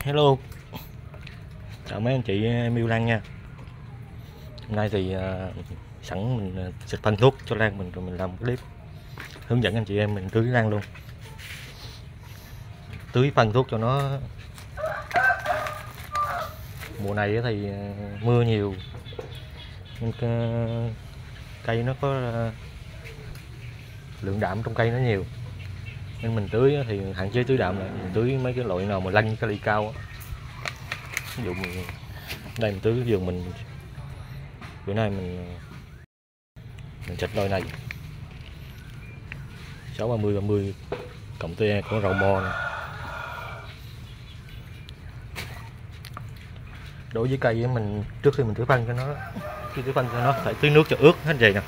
Hello. Chào mấy anh chị ờ, Miêu Lan nha. Hôm nay thì uh, sẵn mình ờ, xịt phân thuốc cho lan mình rồi mình làm một clip hướng dẫn anh chị em mình tưới lan luôn. Tưới phân thuốc cho nó. Mùa này thì uh, mưa nhiều. Nên uh, cây nó có uh, lượng đạm trong cây nó nhiều nên mình tưới thì hạn chế tưới đạm lại. Mình tưới mấy cái loại nào mà lanh kali cao ví dụ mình, đây mình tưới vườn mình. Bữa nay mình mình chạch đôi này. 630 30 cộng te của rau mo này. đối với cây mình trước khi mình tưới phân cho nó khi tưới phân cho nó phải tưới nước cho ướt hết vậy nè.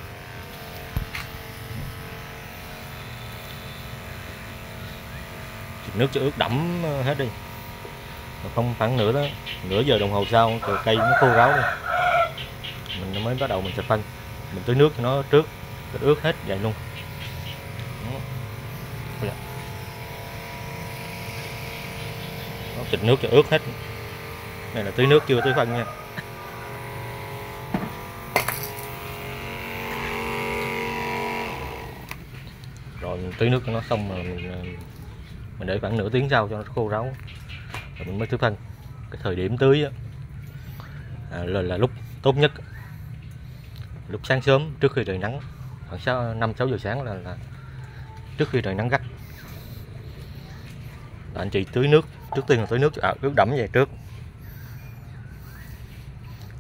Nước cho ướt đẫm ờ, hết đi. Không khoảng nửa đó, nửa giờ đồng hồ sau rồi cây nó khô ráo đi. Mình mới bắt đầu mình xịt phân mình tưới nước cho nó trước, cho ướt hết vậy luôn. Nó xịt nước cho ướt hết. Này là tưới nước chưa tưới phân nha. Rồi mình tưới nước cho nó xong rồi mình ờ, mình để khoảng nửa tiếng sau cho nó khô ráo. Rồi mình mới tưới phân. Cái thời điểm tưới á, à, là, là lúc tốt nhất. Lúc sáng sớm trước khi trời nắng khoảng sáu năm sáu giờ sáng là, là trước khi trời nắng gắt. Là anh chị tưới nước trước tiên là tưới nước à, nước đẫm về trước.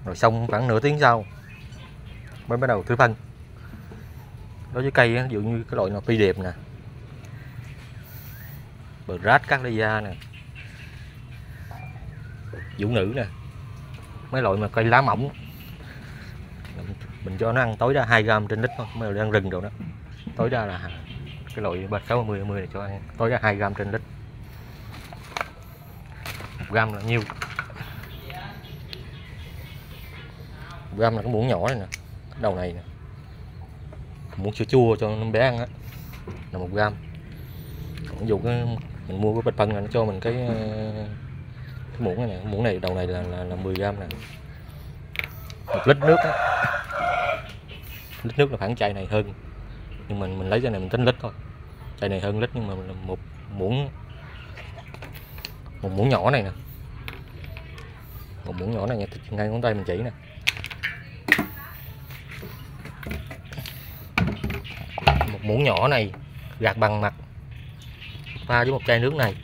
Rồi xong khoảng nửa tiếng sau mới bắt đầu tưới phân. Đối với cây á, ví dụ như cái loại nào phi đẹp nè bờ rát các da nè. Vũ nữ nè. Mấy loại mà cây lá mỏng. Mình cho nó ăn tối đa 2 gram trên lít thôi, mấy loại ăn rừng rồi đó. Tối đa là cái loại ba sáu mươi mươi này cho ăn. Tối đa 2 gram trên lít. Một gram là nhiêu? Một gram là cái muỗng nhỏ này nè, cái đầu này nè. Muỗng chua chua cho nó bé ăn á, là một gram ví dụ cái mình mua cái bịch phân này nó cho mình cái ờ, cái muỗng này nè. Muỗng này đầu này là là, là 10 gram nè. Một lít nước đó. lít nước là khoảng chai này hơn. Nhưng mình mình lấy cái này mình tính lít thôi. Chai này hơn lít nhưng mà một muỗng một muỗng nhỏ này nè. Một muỗng nhỏ này nha ngay ngón tay mình chỉ nè. Một muỗng nhỏ này gạt bằng mặt pha với một chai nước này.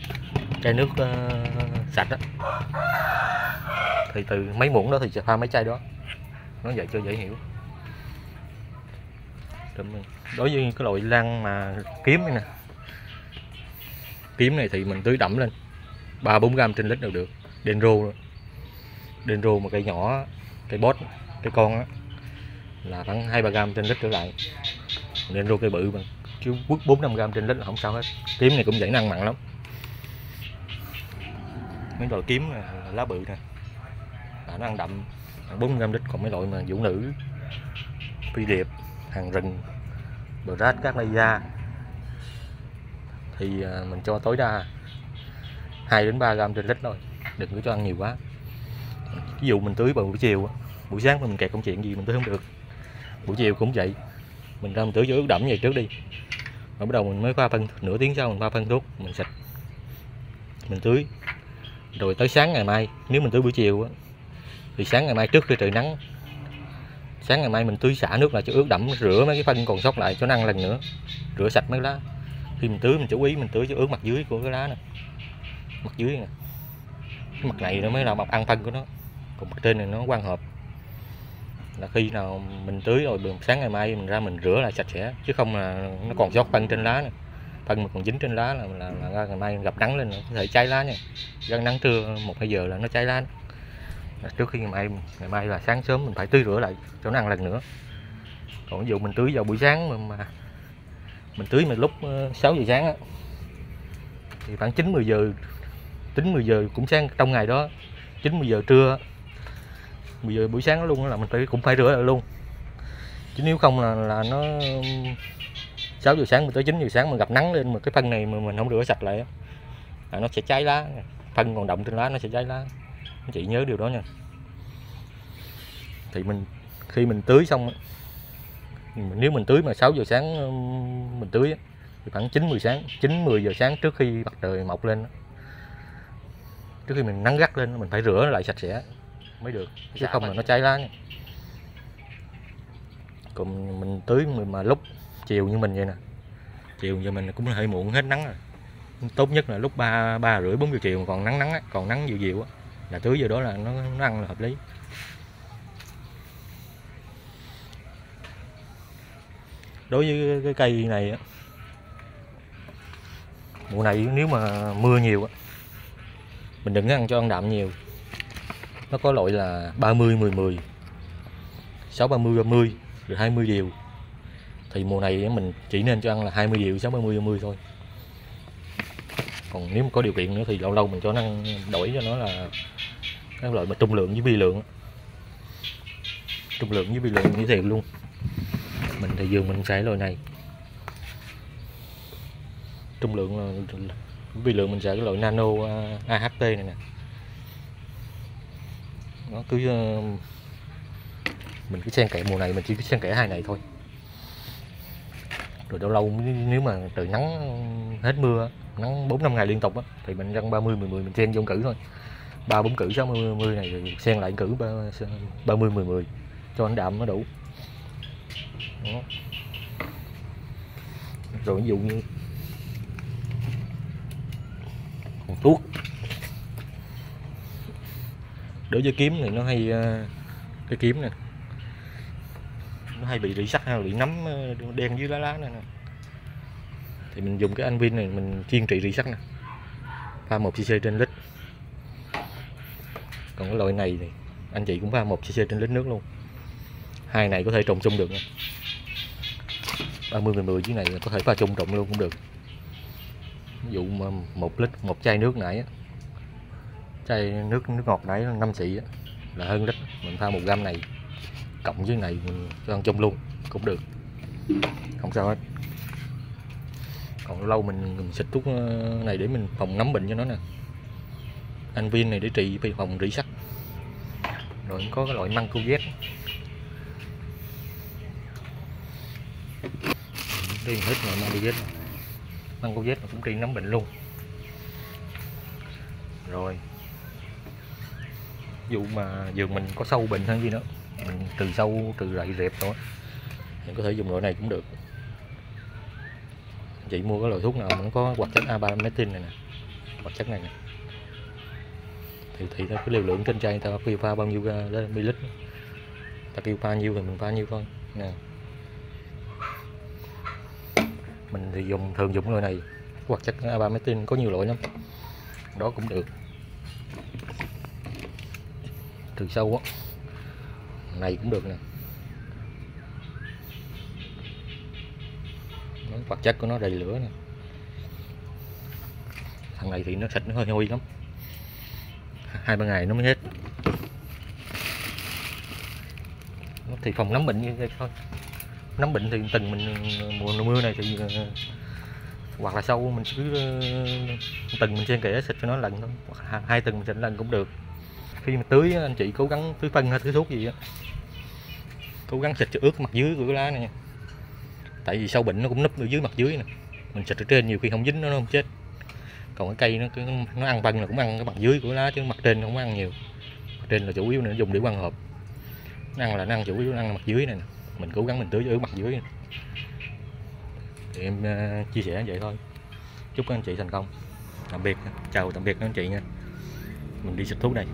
Chai nước uh, sạch đó thì từ mấy muỗng đó thì sẽ pha mấy chai đó. Nó vậy cho dễ hiểu. Đối với cái loại lan mà kiếm này nè. Kiếm này thì mình tưới đậm lên. Ba bốn gram trên lít đều được. Denro denro mà cây nhỏ cây bót cây con á là khoảng hai ba gram trên lít trở lại. Denro cây bự mà chứ quất bốn năm gram trên lít là không sao hết. Kiếm này cũng dễ năng mặn lắm. Mấy loại kiếm này, lá bự nè. Là nó ăn đậm. Bốn gram lít còn mấy loại mà vũ nữ phi điệp hàng rừng bờ rát các lây da. Thì à, mình cho tối đa 2 đến 3 gram trên lít thôi. Đừng có cho ăn nhiều quá. Ví dụ mình tưới vào buổi chiều buổi sáng mình kẹt công chuyện gì mình tưới không được. Buổi chiều cũng vậy. Mình ra mình tưới cho ướt đẫm vậy trước đi rồi bắt đầu mình mới pha phân, nửa tiếng sau mình pha phân thuốc, mình xịt, mình tưới. Rồi tới sáng ngày mai, nếu mình tưới buổi chiều thì sáng ngày mai trước khi trời nắng, sáng ngày mai mình tưới xả nước lại cho ướt đẫm, rửa mấy cái phân còn sót lại cho năng lần nữa, rửa sạch mấy lá. Khi mình tưới mình chú ý, mình tưới cho ướt mặt dưới của cái lá này mặt dưới nè. Cái mặt này nó mới là mặt ăn phân của nó, còn mặt trên này nó quang hợp là khi nào mình tưới rồi sáng ngày mai mình ra mình rửa lại sạch sẽ chứ không là nó còn giót phân trên lá này phân mà còn dính trên lá là là, là ra ngày mai gặp nắng lên nó có thể cháy lá nha. Gần nắng trưa một hai giờ là nó cháy lá trước khi ngày mai ngày mai là sáng sớm mình phải tưới rửa lại cho nó ăn lần nữa. Còn ví dụ mình tưới vào buổi sáng mà, mà mình tưới mà lúc ờ, 6 giờ sáng á thì khoảng 9 10 giờ tính 10 giờ cũng sáng trong ngày đó 9 10 giờ trưa bây giờ buổi sáng luôn là mình phải cũng phải rửa lại luôn. Chứ nếu không là là nó 6 giờ sáng mình tới 9 giờ sáng mình gặp nắng lên mà cái phân này mà mình không rửa sạch lại là nó sẽ cháy lá. Phân còn động trên lá nó sẽ cháy lá. Anh chị nhớ điều đó nha. Thì mình khi mình tưới xong nếu mình tưới mà 6 giờ sáng mình tưới thì khoảng 9 10 sáng 9 10 giờ sáng trước khi mặt trời mọc lên trước khi mình nắng gắt lên mình phải rửa lại sạch sẽ mới được. Chứ Dạ không là nó cháy lá nha. Còn mình tưới mà- lúc chiều như mình vậy nè. Chiều giờ mình cũng hơi muộn hết nắng rồi. Tốt nhất là lúc ba ba rưỡi bốn giờ chiều còn nắng nắng á, còn nắng dịu dịu á là tưới giờ đó là nó, nó ăn là hợp lý. Đối với cái cây này á mùa này nếu mà mưa nhiều á mình đừng có ăn cho ăn đạm nhiều nó có loại là 30 10 10 6 30 30 rồi 20 điều. Thì mùa này mình chỉ nên cho ăn là 20 điều 6 30 30 thôi. Còn nếu mà có điều kiện nữa thì lâu lâu mình cho nó ăn đổi cho nó là các loại mà trung lượng với vi lượng. Trung lượng với vi lượng như thế luôn. Mình thì vườn mình xài loại này. Trung lượng là vi lượng mình sẽ cái loại nano à, AHT này nè nó cứ ờ, mình cứ xen kẽ, mùa này mình chỉ cứ xen kẽ hai ngày thôi. Rồi lâu lâu, nếu mà trời nắng hết mưa, nắng bốn năm ngày liên tục á, thì mình răng 30 10 10 mình xen vô cử thôi. Ba bốn cử 60 10 này rồi xen lại cử ba- 30 10 10 cho anh đạm nó đủ. Đó. rồi ví dụ như, còn thuốc đối với kiếm thì nó hay ờ, cái kiếm nè nó hay bị rỉ sắt hay bị nấm ờ, đen dưới lá lá này nè. Thì mình dùng cái anh vin này mình chiên trị rỉ sắt nè. Pha 1 cc trên lít. Còn cái loại này thì anh chị cũng pha 1 cc trên lít nước luôn. Hai này có thể trộn chung được nha. 30 10 10 dưới này có thể pha chung trộn luôn cũng được. Ví dụ mà một lít một chai nước nãy á, chai nước nước ngọt nãy 5 xị là hơn lít. Mình pha một gam này cộng với này mình cho ăn chung luôn cũng được. Không sao hết. Còn lâu mình, mình xịt thuốc ờ, này để mình phòng nấm bệnh cho nó nè. Anh viên này để trị phòng rỉ sắt. Rồi có cái loại măng cô ghét riêng hết rồi măng cô ghét măng cô ghét cũng trị nấm bệnh luôn. Rồi ví dụ mà vườn mình có sâu bệnh hay gì nữa, mình trừ sâu trừ rậy dẹp thôi. Mình có thể dùng loại này cũng được. Chị mua cái loại thuốc nào cũng có hoạt chất abametin này nè, hoạt chất này nè. Thì thì theo cái liều lượng trên chai ta kêu pha bao nhiêu ga- ml ta kêu pha nhiêu thì mình pha nhiêu thôi nè mình thì dùng, thường dùng loại này, hoạt chất abametin có nhiều loại lắm. Đó cũng được từ sâu á. Này cũng được nè. Vật chất của nó đầy lửa nè. Thằng này thì nó thịt nó hơi hôi lắm. Hai ba ngày nó mới hết. Nó thì phòng nấm bệnh như vậy thôi. Nấm bệnh thì từng mình, mùa mưa này thì ờ, hoặc là sâu mình cứ ờ, từng mình xen kẽ xịt cho nó lần thôi. Hoặc hai- hai tuần mình xịt lần cũng được khi mà tưới á, anh chị cố gắng tưới phân hay tưới thuốc gì á. Cố gắng xịt cho ướt mặt dưới của cái lá này nha. Tại vì sâu bệnh nó cũng núp ở dưới mặt dưới nè. Mình xịt ở trên nhiều khi không dính nó, nó không chết. Còn cái cây nó cứ nó ăn phân là cũng ăn cái mặt dưới của lá chứ mặt trên nó không ăn nhiều. Mặt trên là chủ yếu là nó dùng để quăng hợp nó ăn là nó ăn chủ yếu nó ăn mặt dưới này nè. Mình cố gắng mình tưới cho ướt mặt dưới này. thì em uh, chia sẻ vậy thôi. Chúc các anh chị thành công. Tạm biệt chào tạm biệt các anh chị nha. Mình đi xịt thuốc đây.